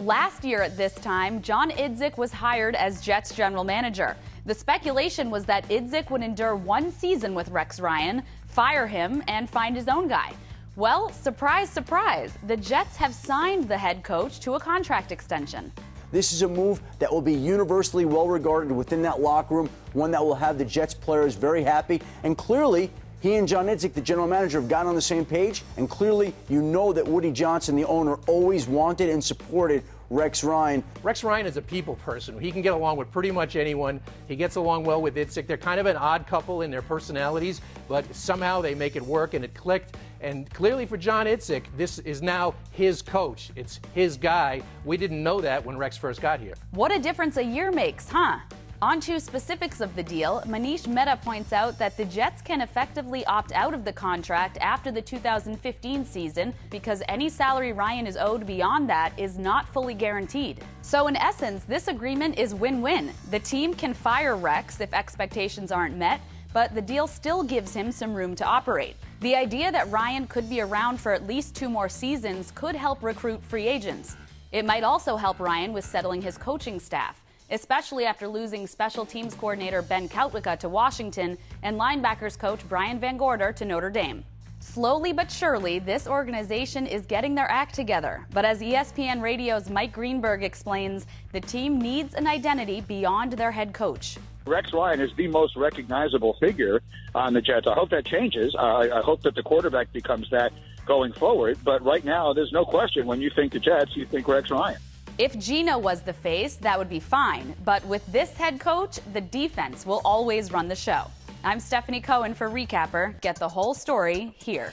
Last year at this time, John Idzik was hired as Jets general manager. The speculation was that Idzik would endure one season with Rex Ryan, fire him, and find his own guy. Well, surprise, surprise, the Jets have signed the head coach to a contract extension. This is a move that will be universally well regarded within that locker room, one that will have the Jets players very happy. And clearly, he and John Idzik, the general manager, have gotten on the same page. And clearly, you know that Woody Johnson, the owner, always wanted and supported Rex Ryan. Rex Ryan is a people person. He can get along with pretty much anyone. He gets along well with Idzik. They're kind of an odd couple in their personalities, but somehow they make it work and it clicked. And clearly for John Idzik, this is now his coach. It's his guy. We didn't know that when Rex first got here. What a difference a year makes, huh? On to specifics of the deal, Manish Mehta points out that the Jets can effectively opt out of the contract after the 2015 season because any salary Ryan is owed beyond that is not fully guaranteed. So, in essence, this agreement is win win. The team can fire Rex if expectations aren't met, but the deal still gives him some room to operate. The idea that Ryan could be around for at least two more seasons could help recruit free agents. It might also help Ryan with settling his coaching staff especially after losing special teams coordinator Ben Kotwica to Washington and linebackers coach Brian Van Gorder to Notre Dame. Slowly but surely, this organization is getting their act together. But as ESPN Radio's Mike Greenberg explains, the team needs an identity beyond their head coach. Rex Ryan is the most recognizable figure on the Jets. I hope that changes. Uh, I hope that the quarterback becomes that going forward. But right now, there's no question when you think the Jets, you think Rex Ryan. If Geno was the face, that would be fine. But with this head coach, the defense will always run the show. I'm Stephanie Cohen for Recapr. Get the whole story here.